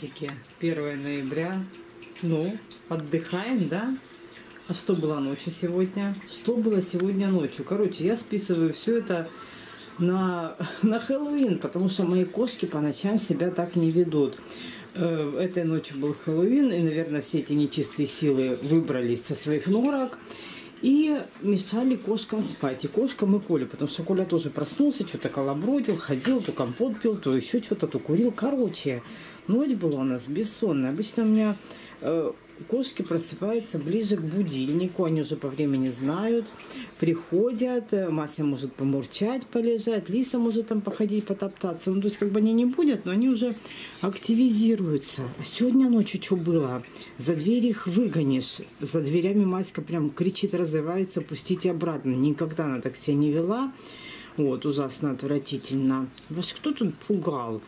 приветики. 1 ноября. Ну, отдыхаем, да? А что было ночью сегодня? Что было сегодня ночью? Короче, я списываю все это на, на Хэллоуин, потому что мои кошки по ночам себя так не ведут. Э, Этой ночью был Хэллоуин, и, наверное, все эти нечистые силы выбрались со своих норок и мешали кошкам спать. И кошкам, и Коле, потому что Коля тоже проснулся, что-то колобродил, ходил, то компот пил, то еще что-то, то курил. Короче, ночь была у нас бессонная. Обычно у меня э, кошки просыпаются ближе к будильнику, они уже по времени знают, приходят, э, Мася может помурчать, полежать, Лиса может там походить, потоптаться. Ну, то есть, как бы они не будут, но они уже активизируются. А сегодня ночью что было? За дверь их выгонишь. За дверями Маська прям кричит, разрывается, пустите обратно. Никогда она так себя не вела. Вот, ужасно отвратительно. Вас кто тут пугал?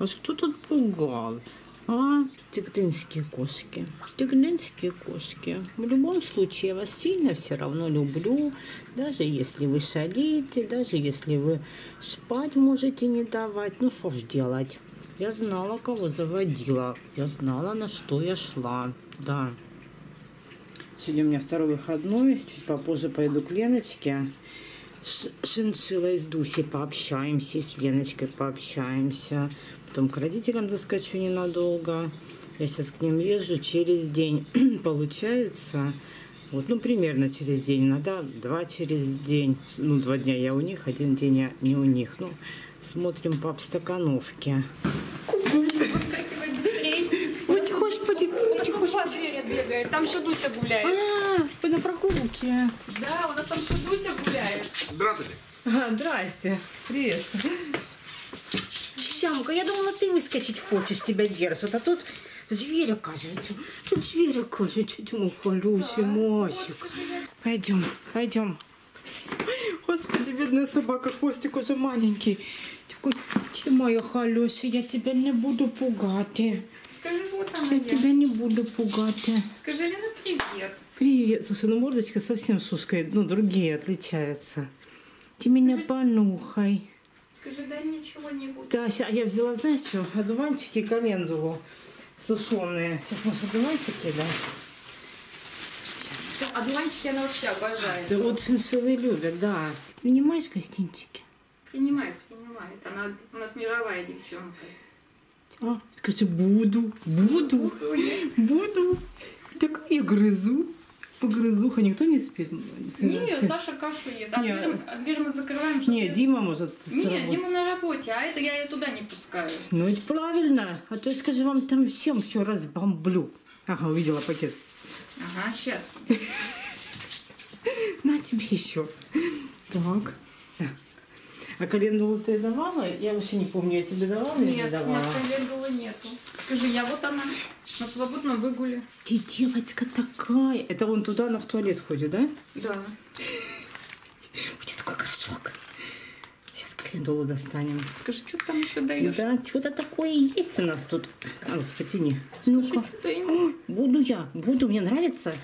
Вас кто тут пугал? А, тигдынские кошки. Тигдынские кошки. В любом случае, я вас сильно все равно люблю. Даже если вы шалите, даже если вы спать можете не давать. Ну, что ж делать? Я знала, кого заводила. Я знала, на что я шла. Да. Сегодня у меня второй выходной. Чуть попозже пойду к Леночке. Шиншилла из Дуси пообщаемся, с Леночкой пообщаемся. Потом к родителям заскочу ненадолго. Я сейчас к ним езжу через день. Получается, вот, ну, примерно через день. Иногда два через день. Ну, два дня я у них, один день я не у них. Ну, смотрим по обстакановке. Бегает. Там еще Дуся гуляет. А, вы на прогулке. Да, у нас там еще Дуся гуляет. Здравствуйте. А, здрасте. Привет. Чамка, я думала, ты выскочить хочешь, тебя держат. А тут зверь оказывается. Тут зверь оказывается. Мой хороший Масик. Пойдем, пойдем. Господи, бедная собака, хвостик уже маленький. Такой, ты моя хорошая, я тебя не буду пугать. Скажи, вот она Я я. тебя не буду пугать. Скажи, Лена, привет. Привет. Слушай, ну мордочка совсем с ушкой, ну, другие отличаются. Ты меня понюхай. Скажи, дай мне чего-нибудь. Да, ща- я взяла, знаешь что, одуванчики и календулу сушеные. Сейчас может одуванчики, да? Сейчас. Одуванчики она вообще обожает. Да вот шиншиллы любят, да. Принимаешь гостинчики? Принимает, принимает. Она у нас мировая девчонка. А, скажи, буду, буду, Буду, буду. Так я грызу. Погрызуха, никто не спит? Не, Саша кашу ест. А дверь, а дверь мы закрываем. чтобы- Не, Дима может Не. Дима на работе, а это я ее туда не пускаю. Ну, это правильно. А то я, скажи, вам там всем все разбомблю. Ага, увидела пакет. Ага, сейчас. На тебе еще. Так. А календулу ты давала? Я вообще не помню, я тебе давала или не Нет, у давала? нас календулы нету. Скажи, я вот она на свободном выгуле. Ты девочка такая. Это вон туда она в туалет ходит, да? Да. У тебя такой горшок. Сейчас календулу достанем. Скажи, что ты там еще даешь? Да, что-то такое есть у нас тут. А, потяни. Ну-ка. Буду я, буду, мне нравится.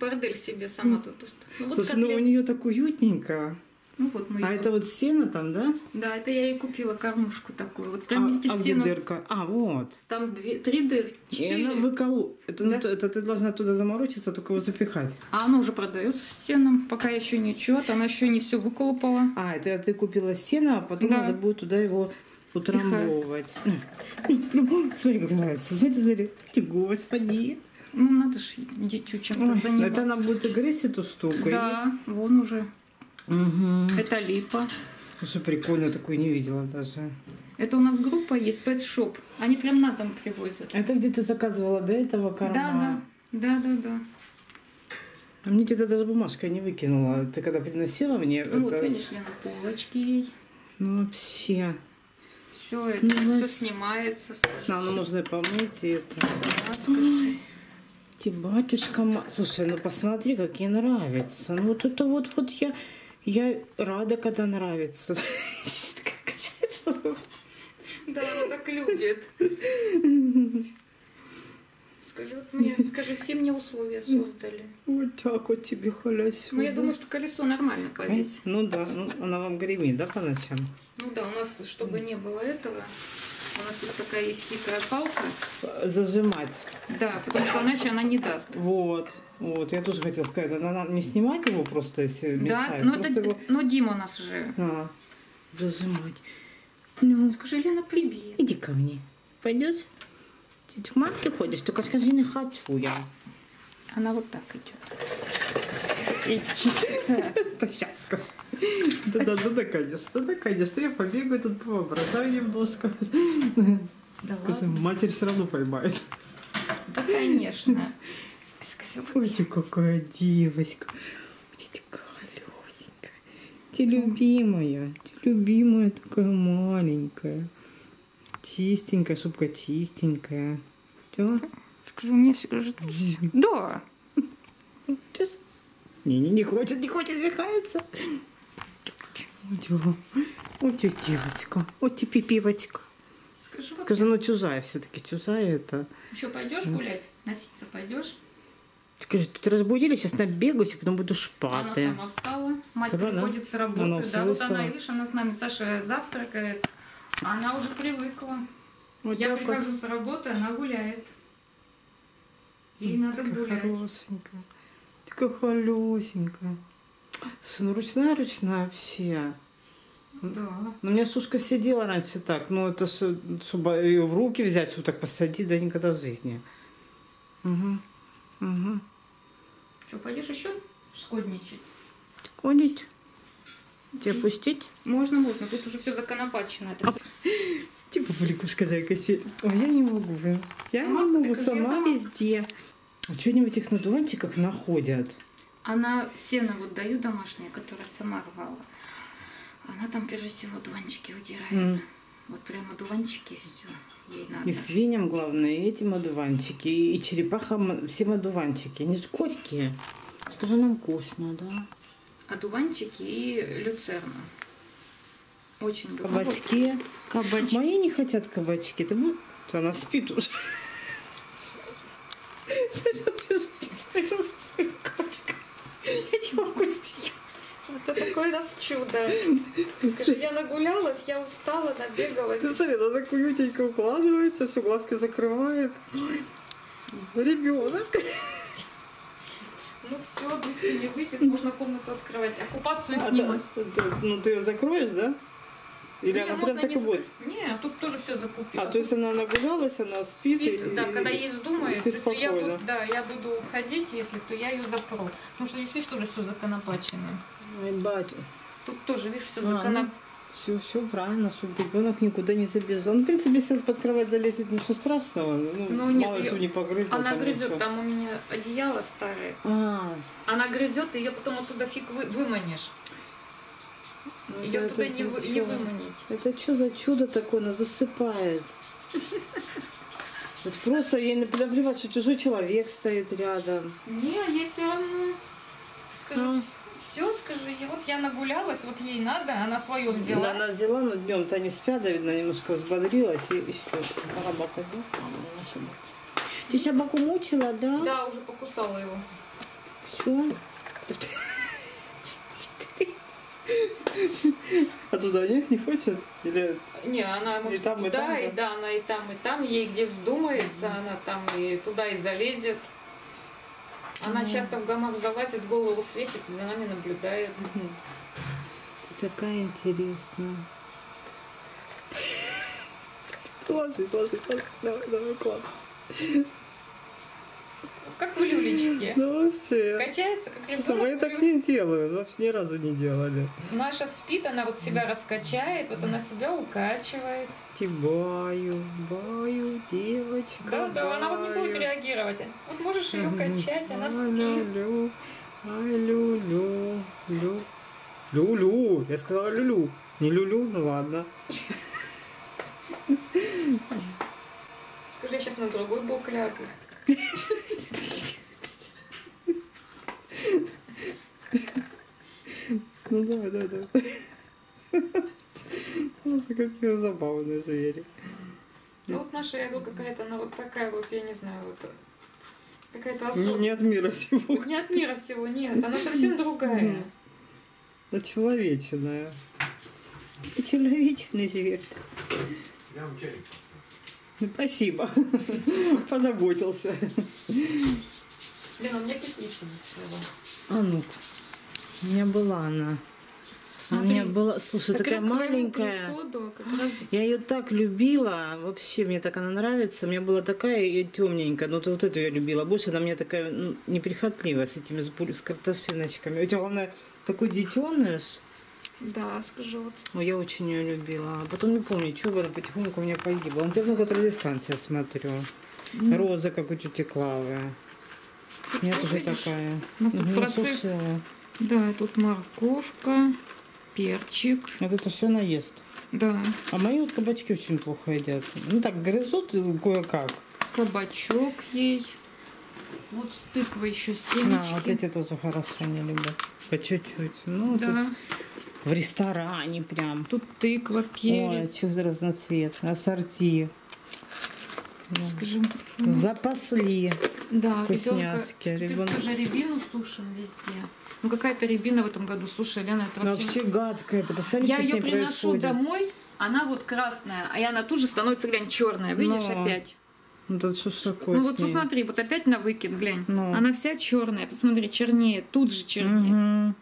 бордель себе сама тут устроила. Ну, вот Слушай, ну у котлет- нее так уютненько. Ну вот мы А её- это вот сено там, да? Да, это я ей купила кормушку такую. Вот А, прям вместе а с где сеном. дырка? А, вот. Там две, три дырки, И четыре. она выколу. Это, ну, Да. то- это ты должна туда заморочиться, только его запихать. А оно уже продается с сеном. Пока еще ничего, она еще не все выколупала. А, это ты купила сено, а потом Да. надо будет туда его утрамбовывать. Смотри, как нравится. Смотри, смотри. Господи. Ну, надо же дитю чем-то Ой, заниматься. это она будет и грызть эту штуку. Да, вон уже. Угу. Это липа. Слушай, прикольно, такой не видела даже. Это у нас группа есть, Pet Shop. Они прям на дом привозят. Это где ты заказывала до этого корма? Да, да. Да, да, да. А мне где-то даже бумажка не выкинула. Ты когда приносила мне, Ну вот, это... видишь, Лена, полочки ей. Ну, вообще. Все это, Ну, все нас- снимается. скажи. Ну можно и помыть, и это... Да, скажи. Ты, батюшка, ма- слушай, ну посмотри, как ей нравится. Ну вот это вот, вот я, я рада, когда нравится. Да, она так любит. Скажи, вот мне, скажи, все мне условия создали. Вот так вот тебе халясю. Ну, я думаю, что колесо нормально повесить. Ну да, ну, она вам гремит, да, по ночам? Ну да, у нас, чтобы не было этого, У нас тут такая есть хитрая палка. Зажимать. Да, потому что иначе она не даст. Вот. Вот, я тоже хотела сказать, надо не снимать его просто, если Да, мешает. но, просто это, его но Дима у нас же. а, зажимать. Ну, Скажи, Лена, привет. иди ко мне. Пойдешь? Ты к мамке ходишь? Только скажи, не хочу я. Она вот так идет. Да сейчас скажу. Да-да, да, конечно, да, конечно. Я побегаю тут, воображаю немножко. Да Скажи, ладно. матерь все равно поймает. Да, конечно. Скажи, вот Ой, ты какая девочка. Ой, ты такая холёсенькая. Ты любимая. Ты любимая такая маленькая. Чистенькая, шубка чистенькая. Чё? Скажи, мне скажи. Да. Сейчас. Не-не, не хочет, не хочет, вихается. Ты девочка. Ты пипивочка. Скажи, Скажи, ну чужая все-таки, чужая это. Еще пойдешь гулять? Носиться пойдешь? Скажи, тут разбудили, сейчас набегаюсь, и потом буду Она шпаты. сама встала. Мать Сама, да? приходит с работы. Она да, вот она, и видишь, она с нами, Саша завтракает. Она уже привыкла. Вот Я так вот. прихожу с работы, она гуляет. Ей надо Такая гулять. хорошенькая. Такая холесенькая. Слушай, ну ручная ручная вообще. Да. Ну, у меня сушка сидела раньше так, ну это чтобы ее в руки взять, чтобы так посадить, да никогда в жизни. Угу. Угу. Что, пойдешь еще шкодничать? Ходить. Тебе пустить? Можно, можно. Тут уже все законопачено. Это всё. Типа публикушка зайка. Ой, я не могу. Я Сама? не могу, сама сама? везде. А что они в этих надуванчиках находят? Она сено вот даю домашнее, которое сама рвала. Она там прежде всего дуванчики выдирает. М. Вот прямо дуванчики все. Ей надо. И свиньям, главное, и эти одуванчики, и черепахам все одуванчики. Они же горькие. Скажи, нам вкусно, да? Одуванчики и люцерна. Очень люблю. Кабачки. Кабачки. Мои не хотят кабачки. Ты будешь? Она спит уже. Я не могу сделать. Это такое нас чудо. Я нагулялась, я устала, набегалась. Ты смотри, она так уютненько укладывается, все глазки закрывает. Ребенок. Ну все, Дуська не выйдет, можно комнату открывать. Оккупацию А, снимать. да, да, ну ты ее закроешь, да? Или Не, она можно прям так не и зак- будет? Не, тут тоже все закупила. А, то есть она нагулялась, она спит. Спит, и- да, и- когда ей вздумается, ты если я буду, да, я буду уходить, если, то я ее запру. Потому что здесь, видишь, тоже все законопачено. Ой, батя. Тут тоже, видишь, все А, законопачено. Все, все правильно, чтобы ребенок никуда не забежал. Ну, в принципе, если под кровать залезет, ничего страшного. Ну, Ну, нет, мало что не погрызет. Она там грызет, ничего. там у меня одеяло старое. А, Она грызет, ее потом оттуда фиг вы, выманишь. ну, Ее это- туда это не, вы- не выманить. Это что за чудо такое? Она засыпает. Вот просто ей наплевать, что чужой человек стоит рядом. Не, ей все равно. Скажу, А. все, скажи. И вот я нагулялась, вот ей надо, она свое взяла. Она взяла, но днем-то не спят, да, видно, немножко взбодрилась и, и все. Собака, да? А, собака. Ты собаку мучила, да? Да, уже покусала его. Все. А туда нет, не хочет? Или Не, она может там, и туда, там, и да? да, она и там, и там. Ей где вздумается, она там и туда и залезет. Она часто в гамак залазит, голову свесит за нами наблюдает. ты такая интересная. Ложись, ложись, ложись, давай, давай, укладывайся. Как в люлечке. Ну вообще. Качается, как Слушай, мы ребенок. так не делаем, вообще ни разу не делали. Наша спит, она вот себя раскачает, вот она себя укачивает. Ти баю, баю, девочка. Да, да, она вот не будет реагировать. Вот можешь ее качать, она спит. Лю, ай, лю-лю, лю. Лю-лю, я сказала люлю. Не люлю, ну ладно. Скажи, я сейчас на другой бок лягу. Ну давай, давай, давай. Слушай, какие забавные звери. Ну вот наша, я говорю, какая-то, она вот такая вот, я не знаю, вот какая-то Не, особая. не от мира сего. Не от мира всего, нет, она совсем другая. А человечная. Человечный зверь. Я вам чайник. Ну, Спасибо. Позаботился. Лена, у меня кислица застряла. А ну, у меня была она. У Смотри, меня была, слушай, Как такая маленькая. приходу как раз Я ее так любила, вообще мне так она нравится. У меня была такая и темненькая, но вот, вот эту я любила. Больше она мне такая ну, неприхотливая с этими с, с картошиночками. У тебя главное такой детеныш. Да, скажу вот. Ой, я очень ее любила. А потом не помню, что она потихоньку у меня погибла. У тебя много традисканций, я смотрю. Роза, как у тети Клавы. У меня что, тоже видишь, такая. у нас тут процесс. насушила. Да, тут морковка, перчик. Вот это все наест. Да, А мои вот кабачки очень плохо едят. Ну так, грызут кое-как. кабачок ей. Вот с тыквой еще А, семечки. вот эти тоже хорошо не любят. По чуть-чуть. Ну, тут да, в ресторане прям. тут тыква, Ой, перец. что за разноцветное. Ассорти. Скажем, Запасли. да, Вкусняшки. ребенка. Ребенок- скажи, рябину сушим везде. Ну какая-то рябина в этом году, слушай, Лена, это Ну, вообще... вообще гадкое. Ты посмотри, Я ее приношу происходит. домой, она вот красная, а она тут же становится, глянь, черная. Видишь, Ну, опять. Ну, да что ж такое Ну вот ней? посмотри, вот опять на выкид, глянь. Ну. Она вся черная, посмотри, чернее, тут же чернее. Мгм.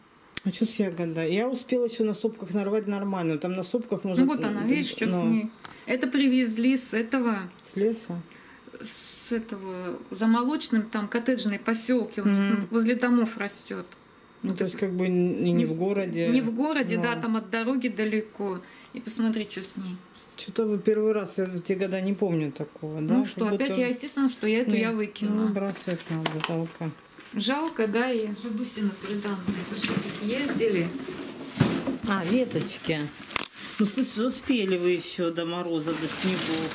А что с ягодой? Я успела еще на сопках нарвать нормально. Там на сопках можно... Ну вот она, видишь, что с ну, ней. Это привезли с этого, С леса? с этого, за молочным, там коттеджные поселки, Мгм. возле домов растет. Ну, то есть, как бы и не в городе. Не в городе, Ну. да, там от дороги далеко. И посмотри, что с ней. Что-то вы первый раз, я в те года не помню такого, да? ну Как что, опять будто- я, естественно, что я эту Не, я Ну, выкинула. бросать надо, жалко. Жалко, да, и Жадуси на свидание ездили. А, веточки. Ну, слушай, успели вы еще до морозов, до снегов.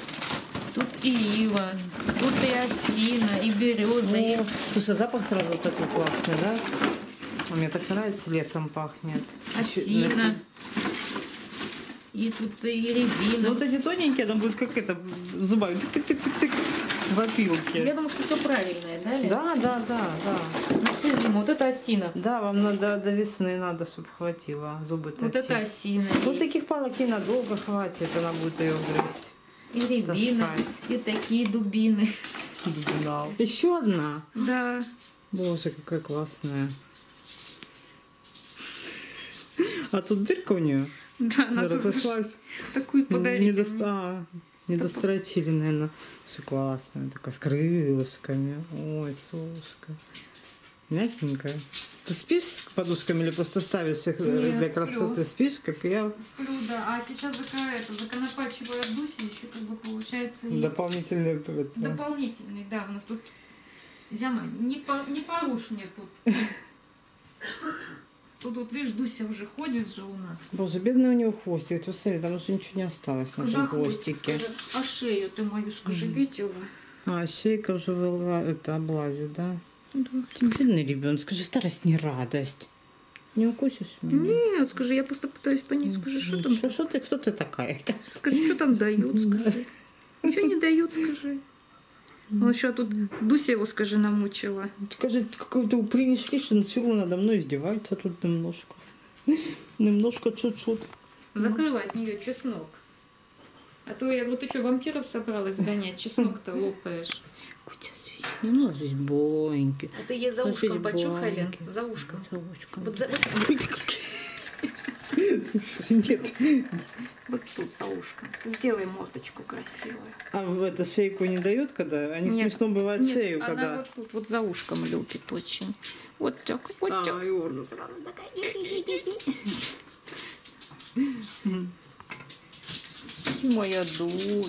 Тут и ива, тут и осина, и береза, и... О, Слушай, запах сразу такой классный, да? А Мне так нравится, лесом пахнет. Осина. И тут и рябина. Ну, вот эти тоненькие, там будет как это, зубами, тык-тык-тык-тык, в опилке. Я думаю, что все правильное, да, Лен? Да, да, да, да. Ну, всё, Дима, вот это осина. Да, вам надо до весны надо, чтобы хватило зубы Вот это осина. Ну, и- таких палок ей надолго хватит, она будет ее грызть. И рябина, и такие дубины. Еще одна. Да. Боже, какая классная. А тут дырка у нее Да, надо разошлась. такую подарить. Не, доста... не дострочили, наверное. Все классная, такая с крылышками. Ой, сушка. Мягенькая. Ты спишь с подушками или просто ставишь их э, Нет, для сплю. красоты? Спишь, как я? Сплю, да. А сейчас закрываю это, законопачиваю от Дуси, еще как бы получается и Дополнительный это, дополнительный. Да, у нас тут Зяма, не, по, не порушь мне тут. Тут, вот, видишь, Дуся уже ходит же у нас. Боже, бедный у него хвостик. Ты посмотри, там уже ничего не осталось на Скажи, этом а хвостик, хвостике. скажи, а шею ты мою, скажи, видела? А, шейка уже вылазит, это облазит, да? Да. Ты бедный ребенок, скажи, старость не радость. Не укусишь меня? Нет, скажи, я просто пытаюсь понять, скажи, что там, Что, что ты, кто ты такая? скажи, что там дают, скажи. Ничего не дают, скажи. Он еще тут Дуся его, скажи, намучила. Скажи, какой-то принесли, что начало надо мной издеваться тут немножко. Немножко чуть-чуть. Закрыла от нее чеснок. А то я вот ты что, вампиров собралась гонять, чеснок-то лопаешь. Куча свечи. Ну, здесь боньки. А ты ей за ушком банки. за ушком. За ушком. Вот, за, Нет. вот тут за ушком. Сделай мордочку красивую. А в это шейку не дают, когда? Они Нет, смешно бывает Нет, шею, она когда... вот тут вот за ушком любит очень. Вот так, вот так. А, и сразу такая. Моя дочь.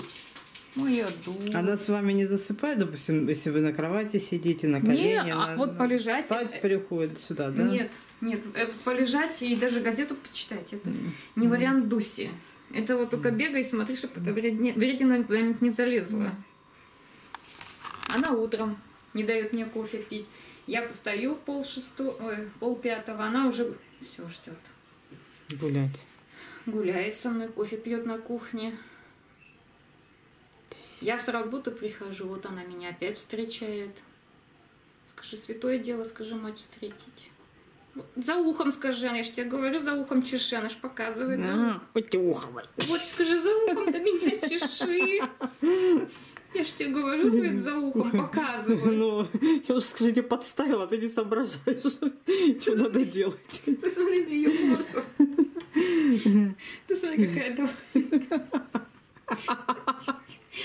Моя дочь. Она с вами не засыпает, допустим, если вы на кровати сидите, на Не, колени, а она вот полежать- спать приходит сюда, да? Нет, нет, э, полежать и даже газету почитать. Это не вариант Дуси. Это вот только бегай смотри, чтобы эта вредина куда-нибудь не залезла. Она утром не дает мне кофе пить. Я встаю в пол шестого, ой, пол пятого, она уже все ждет. Гулять. Гуляет со мной, кофе пьет на кухне. Я с работы прихожу, вот она меня опять встречает. Скажи, святое дело, скажи, мать встретить. За ухом скажи, я же тебе говорю, за ухом чеши, она ж показывает. за ухом. А, утюховый. Вот скажи, за ухом ты меня чеши. Я ж тебе говорю, говорит, за ухом показываю. Ну, я уже, скажите, подставила, ты не соображаешь, что надо делать. Ты смотри на ее морду. Ты смотри, какая там.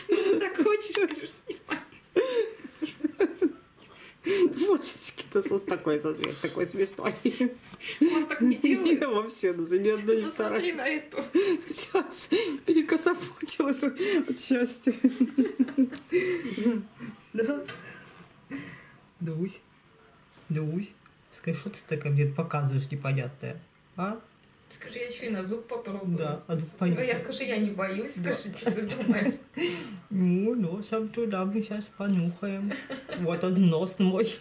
Ну, ты так хочешь, скажешь, снимай. Божечки, ты сос такой, смотри, такой смешной. Вас так не Я делают. вообще даже ни одной не Посмотри стараюсь. на эту. Вся перекосопучилась от счастья. Да? Дусь, Дусь, скажи, что ты такая мне показываешь непонятное? А? Скажи, я еще и на зуб попробую. Да, а ну Ну, понятно. я скажу, я не боюсь. Да. Скажи, что ты думаешь? Ну, носом туда мы сейчас понюхаем. Вот он нос мой.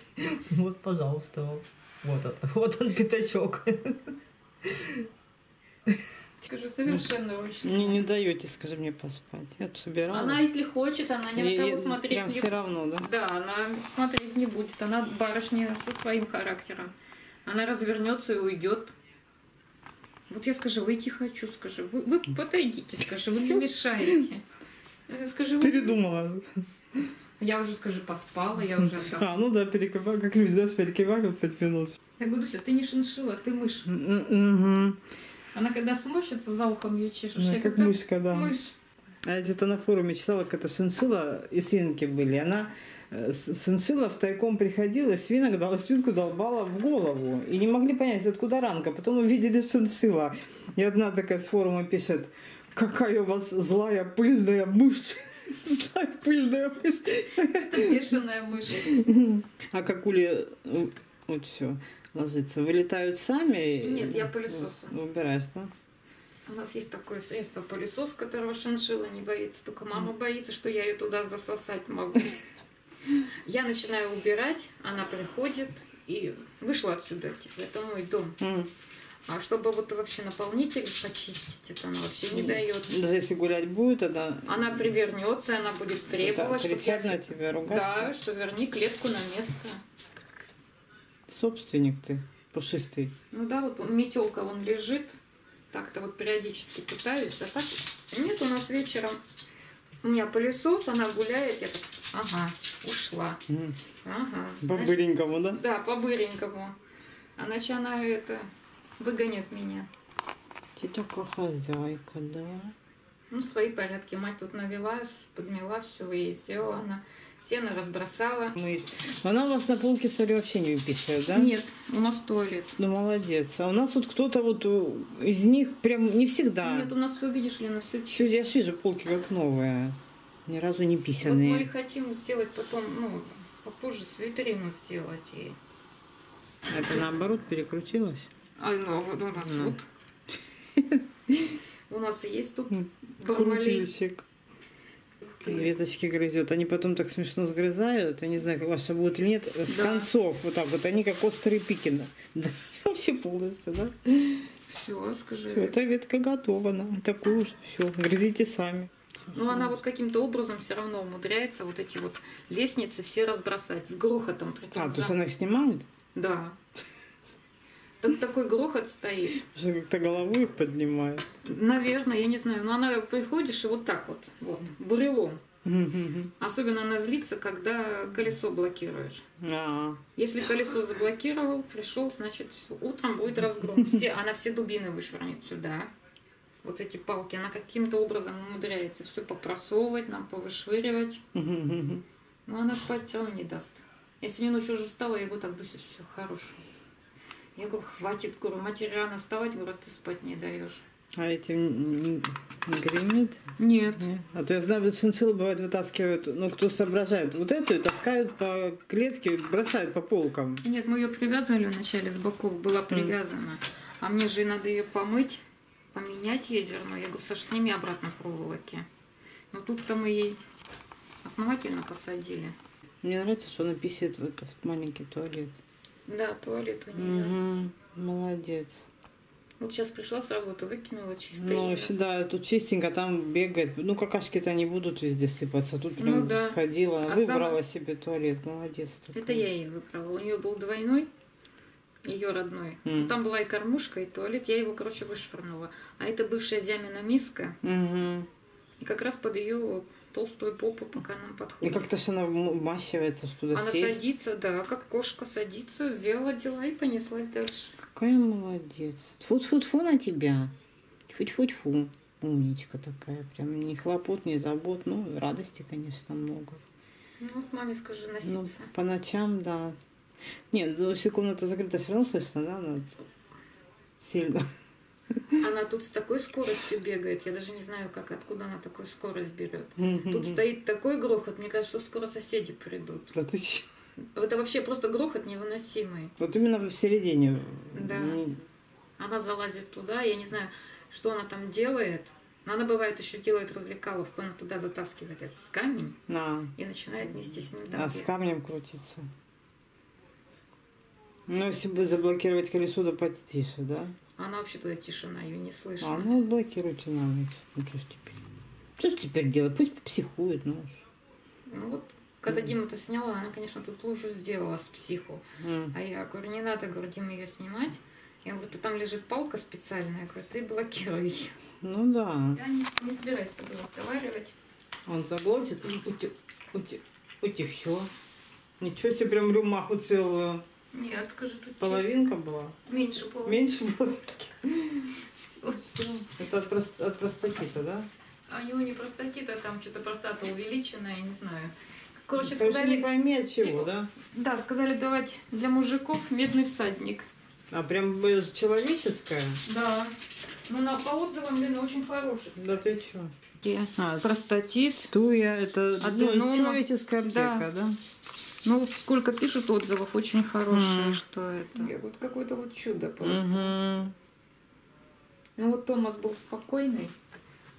Вот, пожалуйста. Вот он, вот он пятачок. Скажу, совершенно ручно. Не, не даете, скажи мне, поспать. Я тут собиралась. Она, если хочет, она ни на кого смотреть Прям не все равно, да? Да, она смотреть не будет. Она барышня со своим характером. Она развернется и уйдет. Вот я скажу, выйти хочу, скажи. Вы, вы подойдите, скажи, вы Всё. мешаете. Скажи, вы... Передумала. Я уже, скажи, поспала, я уже отдохнула. А, ну да, перекивал, как люди, знаешь, перекивали пять минут. Я говорю, Дуся, ты не шиншила, ты мышь. Мгм. Она когда сморщится, за ухом ее чешешь. Да, я как как мышка, да. мышь. А я где-то на форуме читала, как это шиншила и свинки были. Она э, с- шиншила в тайком приходила, свинок дала, свинку долбала в голову. И не могли понять, откуда ранка. Потом увидели шиншила. И одна такая с форума пишет, какая у вас злая пыльная мышь. Злая пыльная мышь. Это бешеная мышь. А какули, э, вот все, ложится, вылетают сами? Нет, я пылесосом. Убираешь, да? У нас есть такое средство пылесос, которого шиншила не боится. Только мама боится, что я ее туда засосать могу. Я начинаю убирать, она приходит и вышла отсюда. Типа, это мой дом. М. А чтобы вот вообще наполнитель почистить, это она вообще не дает. Даже если гулять будет, тогда Она привернется, она будет требовать, да, чтобы я кричать на тебя, ругаться. Да, что верни клетку на место. Собственник ты, пушистый. Ну да, вот он, метелка, он лежит. Так-то вот периодически пытаюсь, а так нет у нас вечером. У меня пылесос, она гуляет, я так, ага, ушла. Ага. По знаешь, быренькому, да? Да, по-быренькому. Иначе она это выгонит меня. Ты такая хозяйка, да? Ну, свои порядки. Мать тут навела, подмела, все ей сделала. Она сено разбросала. Мыть. Она у вас на полке, смотри, вообще не выписывает, да? Нет, у нас туалет. Ну, молодец. А у нас вот кто-то вот у- из них прям не всегда. Нет, у нас, вы видишь ли, на все Чё, Я ж вижу полки как новые. Ни разу не Вот мы писанные. хотим сделать потом, ну, попозже с витрину сделать ей. Это наоборот перекрутилось? А ну, вот у нас Ну. вот. У нас и есть тут. Крутильщик. Веточки грызет. Они потом так смешно сгрызают. Я не знаю, как ваша будет или нет. С Да. концов вот так вот. Они как острые пики. Да, вообще полностью, да? Все, скажи. Всё, эта ветка готова. На такую же. Все, грызите сами. Ну, она вот каким-то образом все равно умудряется вот эти вот лестницы все разбросать с грохотом. А, то есть она снимает? Да. Тут такой грохот стоит. Что как-то голову их поднимает. Наверное, я не знаю. Но она приходишь и вот так вот, вот, бурелом. Особенно она злится, когда колесо блокируешь. А, Если колесо заблокировал, пришел, значит, всё. утром будет разгром. Все, она все дубины вышвырнет сюда. Вот эти палки, она каким-то образом умудряется все попросовывать, нам повышвыривать. Но она спать все равно не даст. Я сегодня ночью уже встала, я говорю, так, Дуся, все, хорошо. Я говорю, хватит, говорю, матери рано вставать, говорю, а ты спать не даешь. А эти не, не гремит? Нет. Не? А то я знаю, вот шиншиллы бывает вытаскивают, ну, кто соображает, вот эту и таскают по клетке, бросают по полкам. Нет, мы ее привязывали вначале с боков, была привязана. А мне же надо ее помыть, поменять ей зерно. Я говорю, Саша, сними обратно проволоки. Но тут-то мы ей основательно посадили. Мне нравится, что она писает в этот маленький туалет. Да, туалет у нее. Угу. Молодец. Вот сейчас пришла с работы, выкинула чисто. Ну, сюда, тут чистенько, там бегает. Ну, какашки-то не будут везде сыпаться. Тут прям Ну да. сходила, А выбрала самое- себе туалет. Молодец. Это такая. я ей выбрала. У нее был двойной, ее родной. М. Ну, там была и кормушка, и туалет. Я его, короче, вышвырнула. А это бывшая зямина миска. Мгм. И как раз под ее толстую попу, пока нам И подходит. как-то ж она вмащивается, туда Она сесть. садится, да, как кошка садится, сделала дела и понеслась дальше. Какая молодец. Тьфу-тьфу-тьфу на тебя. Тьфу-тьфу-тьфу. Умничка такая. Прям ни хлопот, ни забот. Ну, радости, конечно, много. Ну, вот маме скажи, Ну, носиться. по ночам, да. Нет, ну, если комната закрыта, все равно слышно, да? Она сильно. Она тут с такой скоростью бегает. Я даже не знаю, как, откуда она такую скорость берет. Тут стоит такой грохот, мне кажется, что скоро соседи придут. Да ты чё? Это вообще просто грохот невыносимый. Вот именно в середине. Да. Не- Она залазит туда, я не знаю, что она там делает. Но она бывает еще делает развлекаловку, она туда затаскивает этот камень На. и начинает вместе с ним там А с камнем крутиться. Ну, если бы заблокировать колесо, то потише, да? Она вообще туда тишина, ее не слышно. А, ну, блокируйте на ночь. Ну, что ж теперь? Что ж теперь делать? Пусть психует, ну. Ну вот, когда Дима это сняла, она, конечно, тут лужу сделала с психу. М. А я говорю, не надо, говорю, Дима, ее снимать. Я говорю, ты там лежит палка специальная, я говорю, ты блокируй ее. Ну да. Я не, не собираюсь с тобой разговаривать. Он заглотит. Ути, ути, ути, все. Ничего себе, прям рюмаху целую. Нет, скажи, тут Половинка была? чуть меньше половины. Меньше половинки. Всё. Это от, прост- от простатита, да? А у него не простатит, а там что-то простата увеличенная, я не знаю. Короче, Короче, сказали... не пойми от чего, да? Да, сказали давать для мужиков медный всадник. А прям бы человеческая? Да. Ну, на, по отзывам, блин, очень хороший. Да ты чё? А, Простатит. Туя, это ну, Аденома. человеческая аптека, да? Ну, сколько пишут отзывов, очень хорошие, Мгм. что это. Вот какое-то вот чудо просто. Мгм. Ну, вот Томас был спокойный,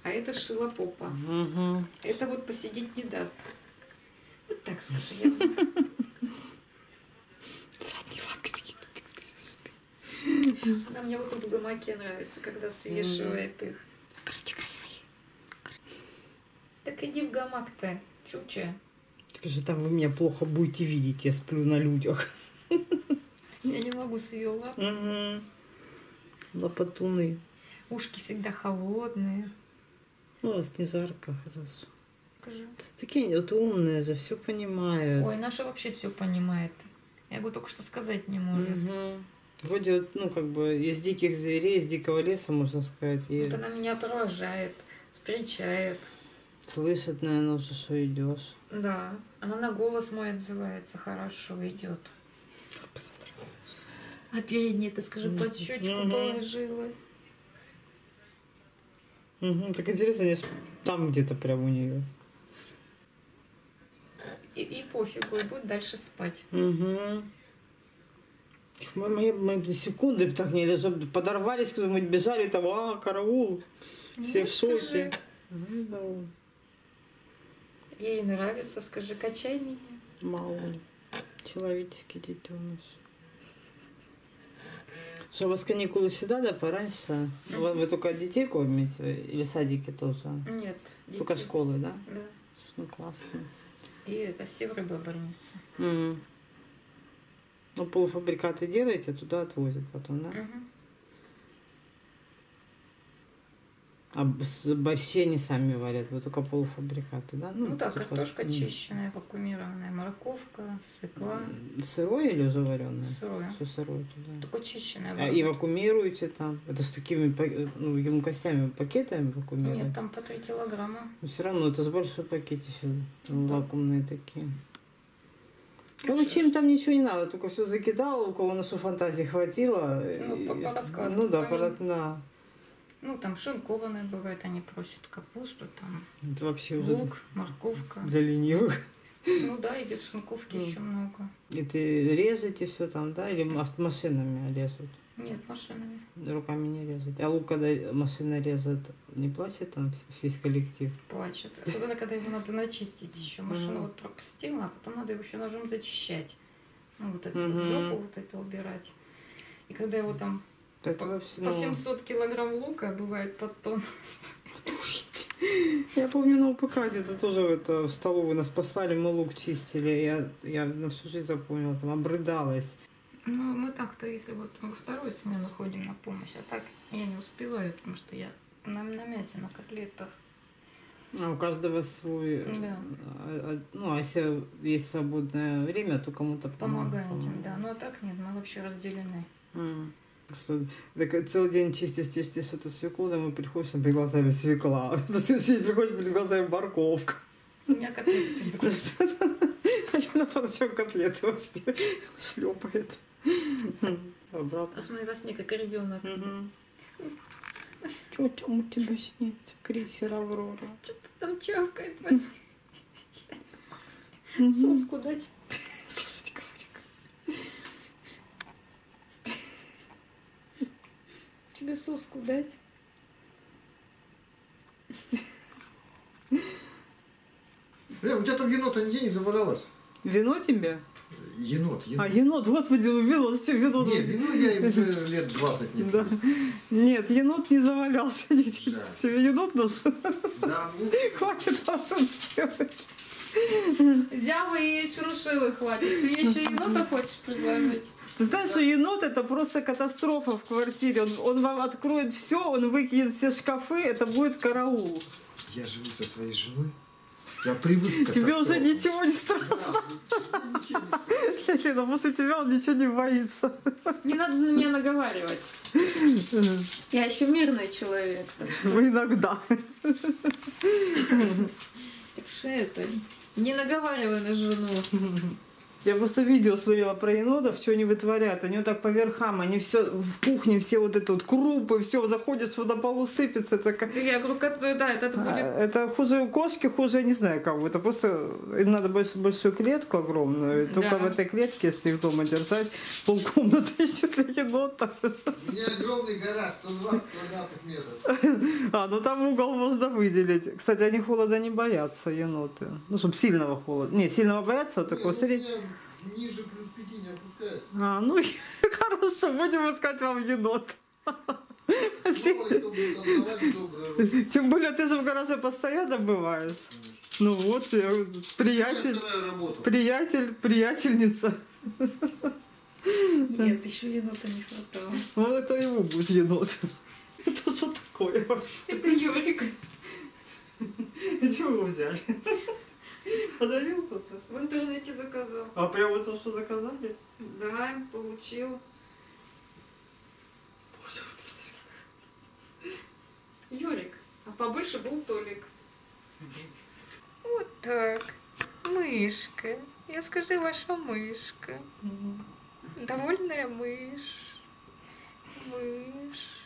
а это шила попа. Мгм. Это вот посидеть не даст. Вот так скажи. я. Задние лапки такие. смешные. Да, мне вот тут в гамаке нравится, когда свешивает их. Крючка свои. Так иди в гамак-то, чуча. Скажи, там вы меня плохо будете видеть, я сплю на людях. Я не могу с ее лап. Угу. Лопатуны. Ушки всегда холодные. Ну, у вас не жарко, хорошо. Скажи. Такие вот умные же, все понимают. Ой, наша вообще все понимает. Я говорю, только что сказать не может. Мгм. Вроде, ну, как бы из диких зверей, из дикого леса, можно сказать, и Вот она меня провожает, встречает. слышит, наверное, уже, что идешь. Да, она на голос мой отзывается, хорошо идет. А передние ты скажи, под щечку положила. Мгм. Так интересно, ж там где-то прям у нее. И, и пофигу, и будет дальше спать. Угу. Мы, мы, мы секунды так не подорвались, куда-нибудь бежали, там, а, караул. Все Ну, в шоке. скажи, Ну, Ей нравится, скажи, качай меня. Маули. Человеческий детеныш. Что, у вас каникулы всегда, да, пораньше? Вы, вы только детей кормите? Или садики тоже? Нет. Только детей. школы, да? Да. Ну, классно. И это северная больница. М. Ну, полуфабрикаты делаете, туда отвозят потом, да? Мгм. А борщи они сами варят, вы только полуфабрикаты, да? Ну, да, типа, картошка чищенная, вакуумированная, морковка, свекла, Сырое или уже вареное? сырое. Все сырое туда. Только чищенная. А, и вакуумируете там? Это с такими па- ну, емкостями, пакетами вакуумируете? Нет, там по 3 килограмма. Но все равно это с большой пакете все Ну да. вакуумные такие. Ну, Короче, что им там ничего не надо, только все закидал, у кого на что фантазии хватило. Ну, и- по- по раскладу Ну да, пора- да. Ну, там шинкованные бывают, они просят капусту, там Это вообще уже лук, морковка. для ленивых. Ну да, и без шинковки Ну. еще много. И ты режете все там, да? Или машинами режут? Нет, машинами. Руками не режут. А лук, когда машина режет, не плачет там весь коллектив? Плачет. Особенно, когда его надо начистить еще. Машину Мгм. вот пропустила, а потом надо его еще ножом зачищать. Ну, вот эту вот жопу вот это убирать. И когда его там Это по, вообще, по ну, 700 килограмм лука, бывает под тонн. Я помню на УПК где-то тоже это, в столовую нас послали, мы лук чистили. Я, я на всю жизнь запомнила, там обрыдалась. Ну, мы так-то, если вот ну, вторую смену ходим на помощь, а так я не успеваю, потому что я на, на мясе, на котлетах. А у каждого свой... Да. а, а, Ну, а если есть свободное время, то кому-то помогает. да. Ну, а так нет, мы вообще разделены. М. Просто так, целый день чистишь, чистишь эту свеклу, да мы приходишь, перед глазами свекла. На следующий день приходишь, перед глазами морковка. У меня котлеты. Алена по ночам котлеты шлепает. Обратно. Посмотри, во сне, как ребенок. Что там у тебя снится, крейсер Аврора? Что-то там чавкает во сне. Соску дать. Тебе соску дать. Э, у тебя там енота нигде не завалялось? Вино тебе? Енот, А, енот. енот, господи, вино, зачем вино? Не, вино я им уже лет 20 не Да. Нет, енот не завалялся. Да. Тебе енот нужен? Да, ну, Хватит вам делать. Взял и шиншиллы хватит. Ты еще енота хочешь предложить? Ты знаешь, что енот это просто катастрофа в квартире. Он, он вам откроет все, он выкинет все шкафы, это будет караул. я живу со своей женой. Я привык к Тебе уже ничего не страшно. Лена, после тебя он ничего не боится. Не надо на меня наговаривать. Я еще мирный человек. Вы иногда. Так что это? Не наговаривай на жену. Я просто видео смотрела про енотов, что они вытворяют. Они вот так по верхам, они все в кухне, все вот это вот крупы, все заходят, что на полу сыпется. Это, как- Я говорю, как- да, это А, будет... это хуже у кошки, хуже я не знаю кого. Это просто им надо больш- большую клетку огромную. И Только Да. в этой клетке, если их дома держать, полкомнаты еще для енота. У меня огромный гараж, 120 квадратных метров. А, ну там угол можно выделить. Кстати, они холода не боятся, еноты. Ну, чтобы сильного холода. Не, сильного боятся, а такого ну, среднего. Ниже плюс 5 не опускается. А, ну хорошо, будем искать вам енот. Тем более ты же в гараже постоянно бываешь. Ну вот, я- Я приятель, приятель, приятельница. Нет, еще енота не хватало. Вот это ему будет енот. Это что такое вообще? Это Юрик. Где вы его взяли? Подарил кто-то? В интернете заказал. А прям вот то, что заказали? Да, получил. Боже, вот Юрик. А побольше был Толик. Вот так. Мышка. Я скажи, ваша мышка. Довольная мышь. Мышь.